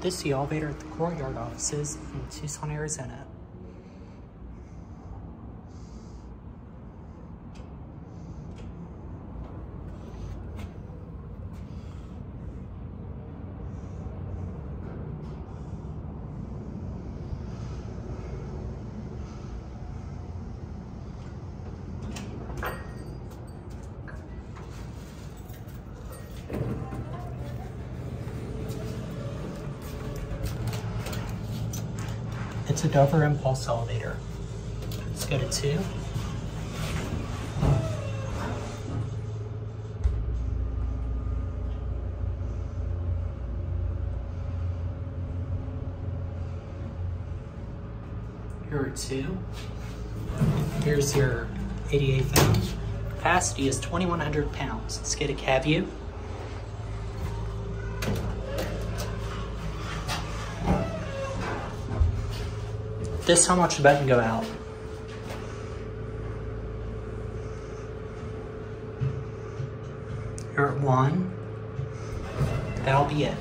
This is the elevator at the courtyard offices in Tucson, Arizona. It's a Dover impulse elevator. Let's go to two. Here are two. Here's your 88 pound. Capacity is 2,100 pounds. Let's get a cab view. This how much the button go out. You're at one. That'll be it.